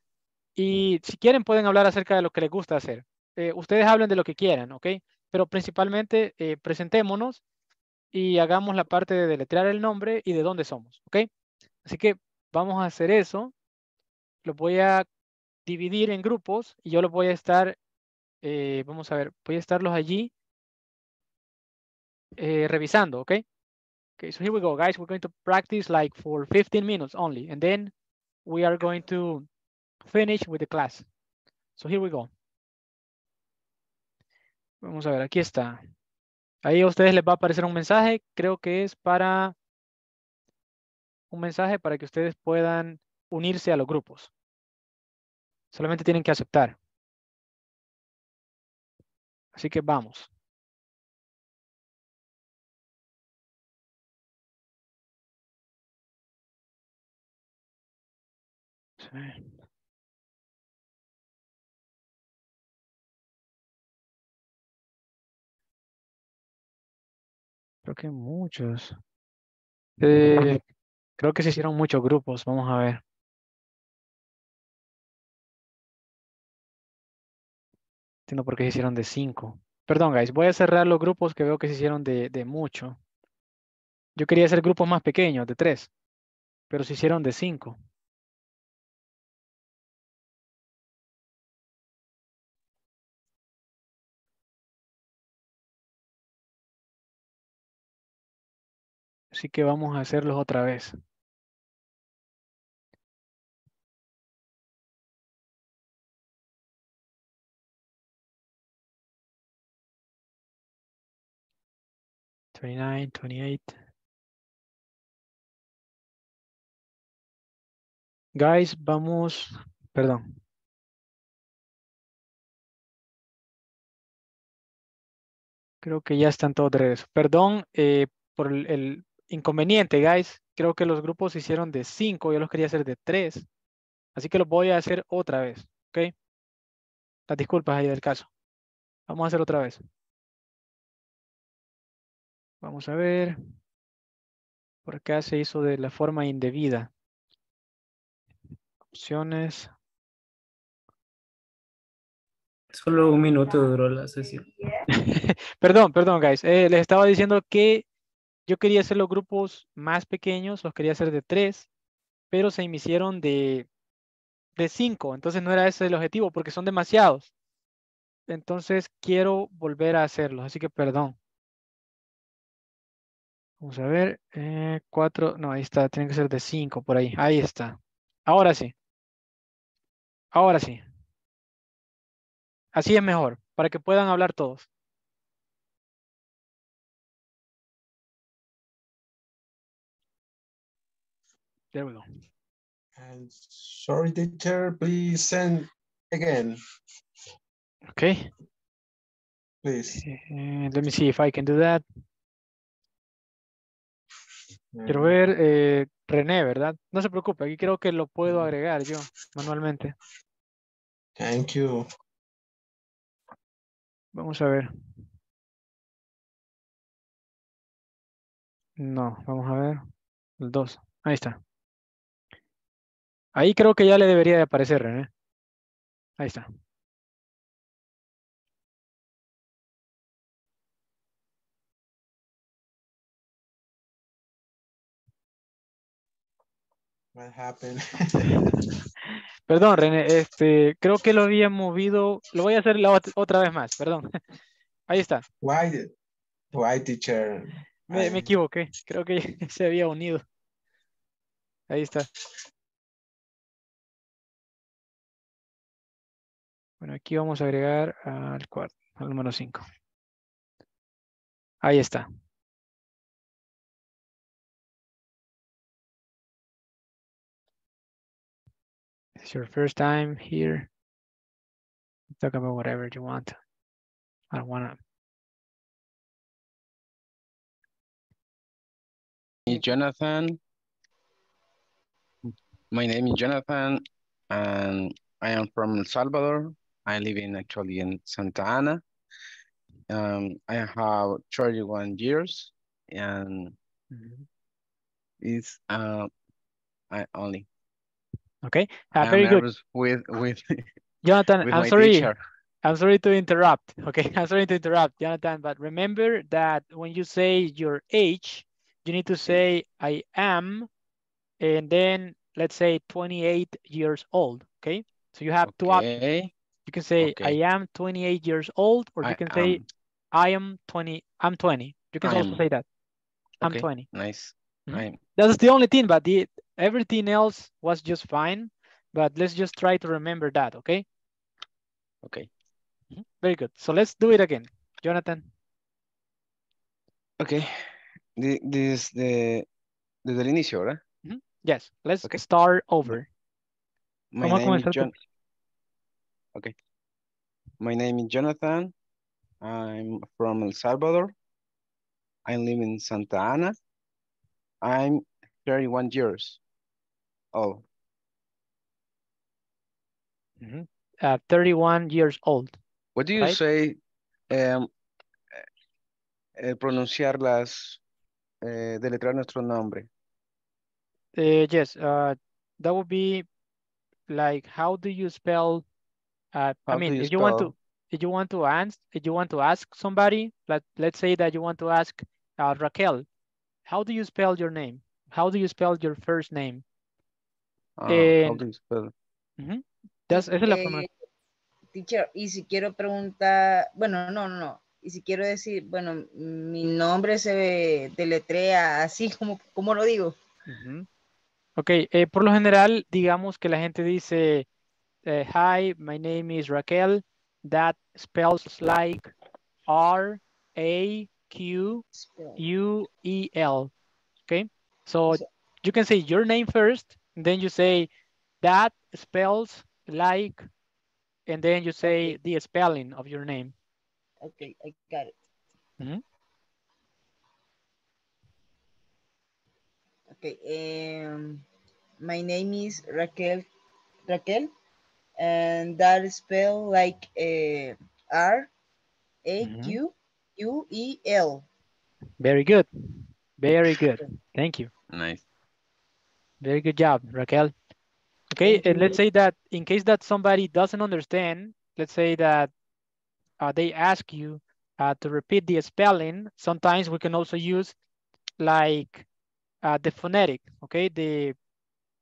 y si quieren pueden hablar acerca de lo que les gusta hacer. Eh, ustedes hablen de lo que quieran, ¿ok? Pero principalmente eh, presentémonos y hagamos la parte de deletrear el nombre y de dónde somos, ¿ok? Así que vamos a hacer eso. Lo voy a dividir en grupos y yo los voy a estar, vamos a ver, voy a estarlos allí eh, revisando, ¿ok? Okay, so here we go, guys. We're going to practice like for 15 minutes only, and then we are going to finish with the class. So here we go. Vamos a ver, aquí está. Ahí a ustedes les va a aparecer un mensaje, creo que es para un mensaje para que ustedes puedan unirse a los grupos. Solamente tienen que aceptar. Así que vamos. Creo que muchos. Eh, creo que se hicieron muchos grupos. Vamos a ver. Entiendo por qué se hicieron de cinco. Perdón, guys. Voy a cerrar los grupos que veo que se hicieron de, de mucho. Yo quería hacer grupos más pequeños, de tres. Pero se hicieron de cinco. Así que vamos a hacerlos otra vez. Twenty-nine, twenty-eight. Guys, vamos, perdón. Creo que ya están todos de regreso. Perdón eh, por el inconveniente, guys. Creo que los grupos se hicieron de cinco, yo los quería hacer de tres. Así que los voy a hacer otra vez, ¿ok? Las disculpas ahí del caso. Vamos a hacer otra vez. Vamos a ver. Por acá se hizo de la forma indebida. Opciones. Solo un minuto duró la sesión. (laughs) perdón, perdón, guys. Eh, les estaba diciendo que yo quería hacer los grupos más pequeños, los quería hacer de tres, pero se me hicieron de, de cinco. Entonces no era ese el objetivo porque son demasiados. Entonces quiero volver a hacerlos, así que perdón. Vamos a ver, eh, cuatro, no, ahí está, tiene que ser de cinco por ahí, ahí está. Ahora sí. Ahora sí. Así es mejor, para que puedan hablar todos. There we go. And sorry, teacher, please send again, Okay, please. eh, let me see if I can do that. Quiero Mm, ver, eh, René, ¿verdad? No se preocupe, aquí creo que lo puedo agregar yo manualmente. Thank you. Vamos a ver. No, vamos a ver. El 2. Ahí está. Ahí creo que ya le debería de aparecer, René. Ahí está. What happened? (laughs) Perdón, René, este, creo que lo había movido. Lo voy a hacer la ot- otra vez más, perdón. (laughs) Ahí está. Why, did- why, teacher? Me, equivoqué. Creo que (laughs) se había unido. Ahí está. Bueno, aquí vamos a agregar al cuarto, al número 5. Ahí está. It's your first time here. Talk about whatever you want. I don't wanna. Jonathan. My name is Jonathan and I am from El Salvador. I live in actually in Santa Ana. Um, I have 31 years and Mhm. it's uh, I only. Okay, uh, very good. with with (laughs) Jonathan, with I'm sorry. teacher. I'm sorry to interrupt. (laughs) Okay, I'm sorry to interrupt, Jonathan, but remember that when you say your age, you need to say I am, and then let's say 28 years old. Okay, so you have two options. Okay. You can say okay. I am 28 years old, or you I can say am. I am 20. I'm 20. You can I also am. say that. I'm Okay, 20. Nice. Mhm. That's the only thing, but the everything else was just fine. But let's just try to remember that. Okay. Okay. Mhm. Very good. So let's do it again, Jonathan. Okay. The, this is the desde el inicio, ¿verdad? Yes, let's Okay. start over. My Vamos name is comenzar John. Okay. My name is Jonathan. I'm from El Salvador. I live in Santa Ana. I'm 31 years old. Mhm. Uh, 31 years old. What do you Right. say? Um, eh, pronunciar las, eh, deletrear nuestro nombre. Uh, yes, uh, that would be like, how do you spell? Uh, I mean, you if you want to, if you want to ask, if you want to ask somebody, let let's say that you want to ask uh, Raquel, how do you spell your name? How do you spell your first name? Ah, how do you spell? Ujú. That's- esa es la forma. Teacher, y si quiero preguntar, bueno, no, no, no. Y si quiero decir, bueno, mi nombre se deletrea así (laughs) como, como lo digo. Ujú. Ok, eh, por lo general, digamos que la gente dice, eh, hi, my name is Raquel. That spells like R A Q U E L. Okay, so you can say your name first, and then you say that spells like, and then you say the spelling of your name. Okay, I got it. Ujú. Okay, um, my name is Raquel, Raquel, and that spell like uh, R A Q U E L. Very good, very good. Thank you. Nice. Very good job, Raquel. Okay, and let's say that in case that somebody doesn't understand, let's say that uh, they ask you uh, to repeat the spelling, sometimes we can also use like uh, the phonetic, okay, the,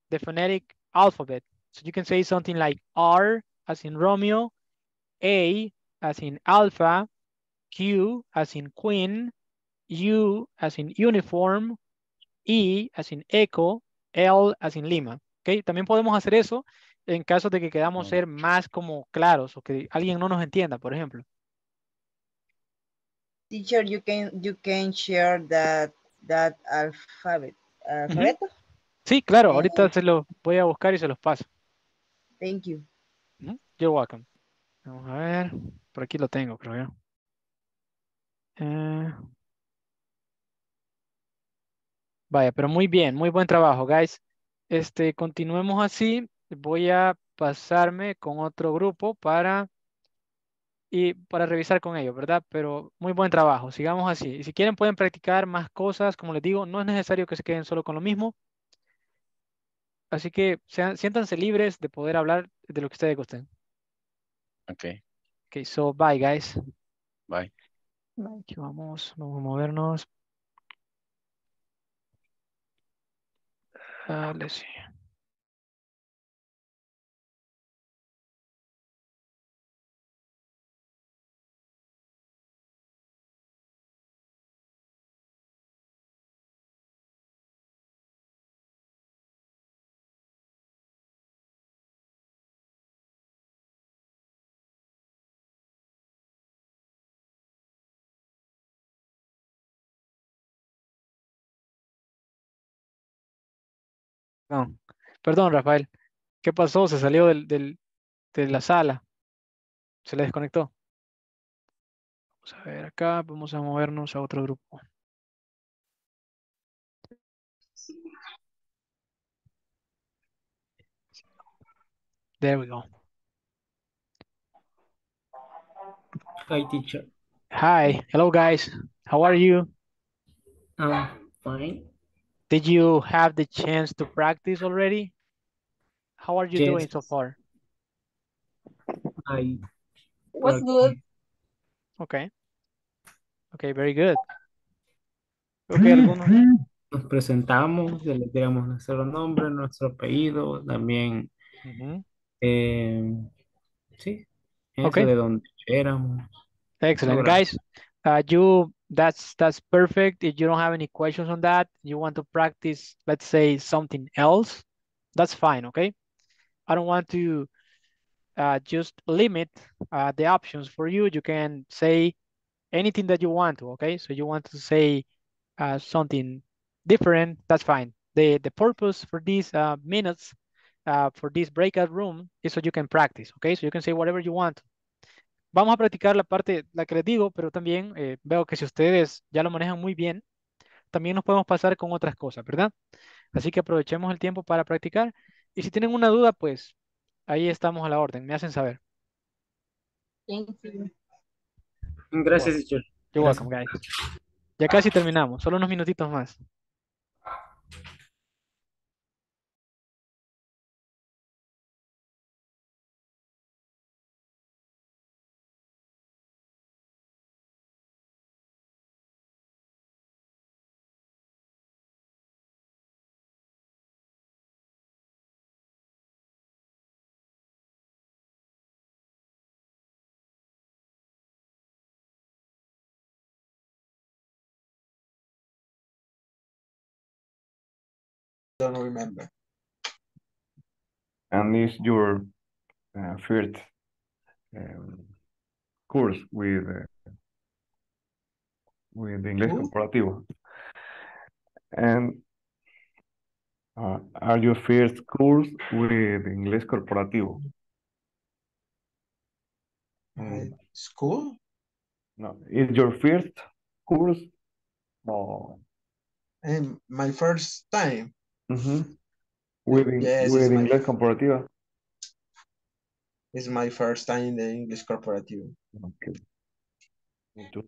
the phonetic alphabet. So you can say something like R as in Romeo, A as in Alpha, Q as in Queen, U as in Uniform, E as in Echo, L as in Lima. ¿ok? También podemos hacer eso en caso de que queramos ser más como claros o que alguien no nos entienda, por ejemplo. Teacher, you can you can share that that alphabet alfabeto. Sí, claro, ahorita se los voy a buscar y se los paso. Thank you. You're welcome. Vamos a ver, por aquí lo tengo, creo yo. Eh, Vaya, pero muy bien, muy buen trabajo, guys. Este, continuemos así. Voy a pasarme con otro grupo para y para revisar con ellos, ¿verdad? Pero muy buen trabajo. Sigamos así. Y si quieren pueden practicar más cosas, como les digo, no es necesario que se queden solo con lo mismo. Así que sean, siéntanse libres de poder hablar de lo que ustedes gusten. Okay, Okay, so bye, guys. bye. Aquí vamos, vamos a movernos. Ah, let's No, perdón, Rafael. ¿Qué pasó? Se salió del, del- de la sala. Se le desconectó. Vamos a ver acá, vamos a movernos a otro grupo. There we go. Hi, teacher. Hi, hello guys. How are you? I'm fine. Did you have the chance to practice already? How are you doing Yes. so far? I Was good. Okay. Okay, very good. Okay, algunos. (clears throat) nos presentamos, deletreamos nuestro nombre, nuestro apellido, también, Ujú. eh, sí, eso Okay. de dónde éramos. Excellent, Ahora. guys. Uh, you that's that's perfect. If you don't have any questions on that, you want to practice, let's say something else, that's fine. Okay. I don't want to uh, just limit uh, the options for you. You can say anything that you want to. Okay. So you want to say uh, something different, that's fine. The the purpose for these uh, minutes, uh, for this breakout room is so you can practice. Okay. So you can say whatever you want. Vamos a practicar la parte, la que les digo, pero también eh, veo que si ustedes ya lo manejan muy bien, también nos podemos pasar con otras cosas, ¿verdad? Así que aprovechemos el tiempo para practicar. Y si tienen una duda, pues ahí estamos a la orden. Me hacen saber. Thank you. Gracias, teacher. You're welcome, guys. Ya casi terminamos, solo unos minutitos más. Don't remember. And is your uh, first um, course with uh, with Inglés Who? Corporativo. And uh, are your first course with English Corporativo? Uh, school? No, is your first course? No. And my first time. Mhm. With, in- Yes, with it's my- Inglés It's my first time in the English corporative. Okay.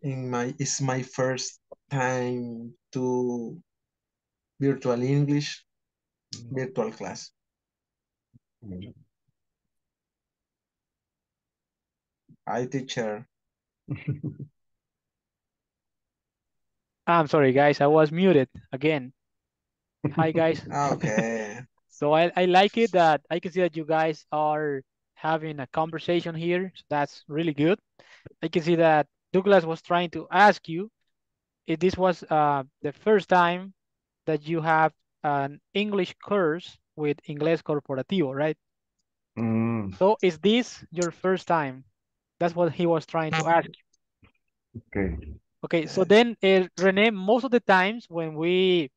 In my it's my first time to virtual English virtual class. Mm. I teacher. (laughs) I'm sorry, guys. I was muted again. Hi, guys. (laughs) Okay. So I, I like it that I can see that you guys are having a conversation here. So that's really good. I can see that Douglas was trying to ask you if this was uh, the first time that you have an English course with Inglés Corporativo, right? Mm, So is this your first time? That's what he was trying to ask okay. Okay, so then, uh, Rene, most of the times when we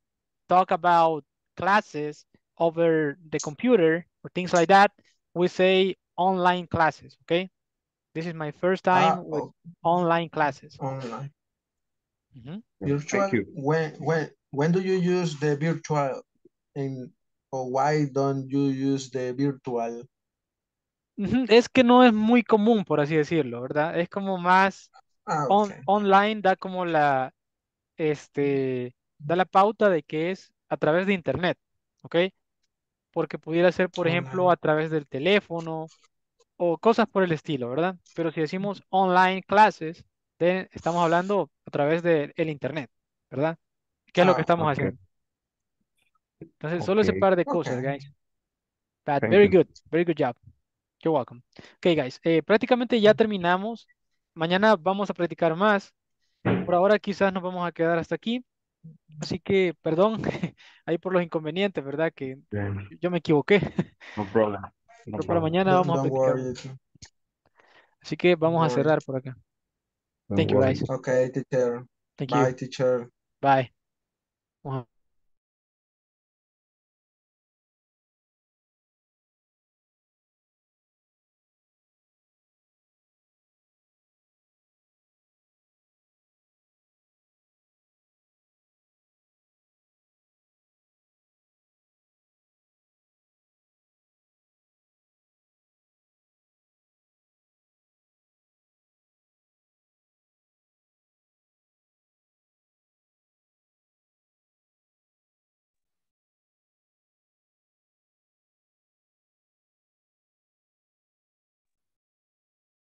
talk about classes over the computer or things like that, we say online classes, okay? This is my first time Ah, with oh, online classes. online. Mhm. Virtual. Thank you. When when when do you use the virtual and or why don't you use the virtual? Es que no es muy común, por así decirlo, ¿verdad? Es como más Ah, on- online, da como la, este, da la pauta de que es a través de internet, ¿ok? Porque pudiera ser, por ejemplo, Online. a través del teléfono o cosas por el estilo, ¿verdad? Pero si decimos online clases, then estamos hablando a través del internet, ¿verdad? ¿Qué es lo que Ah, estamos okay. haciendo? Entonces, solo ese Okay. par de cosas, Okay. guys. But Thank very you. good, very good job. You're welcome. Okay, guys, eh, prácticamente ya terminamos. Mañana vamos a practicar más. Por ahora quizás nos vamos a quedar hasta aquí. Así que, perdón, (laughs) ahí por los inconvenientes, ¿verdad? Que yo me equivoqué. no problem. No Pero para problem. mañana Don't, vamos a don't practicar. worry. Así que vamos a worry. cerrar por acá. Don't Thank you, guys. Okay, teacher. Thank Bye, you. teacher. Bye. Vamos a-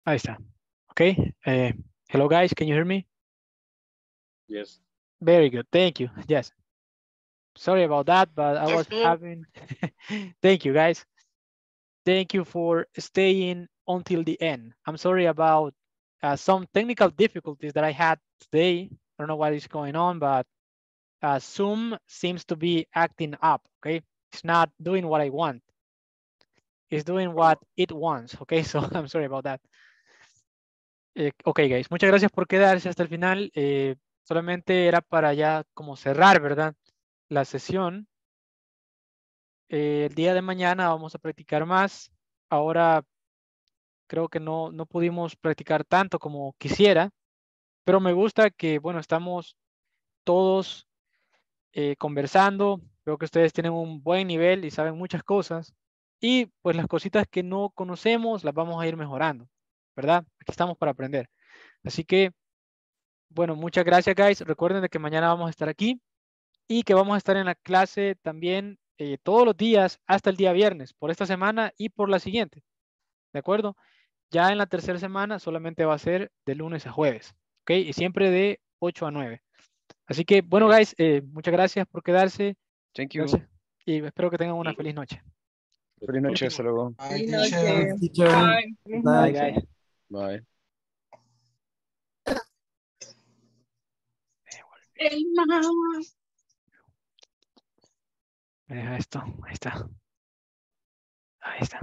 Ahí está. Okay. eh, hello, guys. Can you hear me? Yes. Very good. Thank you. Yes. Sorry about that, but I was having. (laughs) Thank you, guys. Thank you for staying until the end. I'm sorry about uh, some technical difficulties that I had today. I don't know what is going on, but uh, Zoom seems to be acting up. Okay, it's not doing what I want. It's doing what it wants. Okay, (laughs) so I'm sorry about that. Eh, ok, guys, muchas gracias por quedarse hasta el final. Eh, solamente era para ya como cerrar, ¿verdad? La sesión. Eh, el día de mañana vamos a practicar más. Ahora creo que no, no pudimos practicar tanto como quisiera, pero me gusta que, bueno, estamos todos eh, conversando. Creo que ustedes tienen un buen nivel y saben muchas cosas. Y pues las cositas que no conocemos las vamos a ir mejorando, ¿verdad? Aquí estamos para aprender. Así que, bueno, muchas gracias, guys. Recuerden de que mañana vamos a estar aquí y que vamos a estar en la clase también eh, todos los días hasta el día viernes, por esta semana y por la siguiente. ¿De acuerdo? Ya en la tercera semana solamente va a ser de lunes a jueves, ¿ok? Y siempre de 8 a 9. Así que, bueno, guys, eh, muchas gracias por quedarse. Thank you. Gracias. Y espero que tengan una feliz noche. Feliz noche, hasta luego. Bye, Feliz teacher. noche. Teacher. Bye. Bye. Bye, guys. Bye. Hey, mamá. Me deja esto. Ahí está. Ahí está.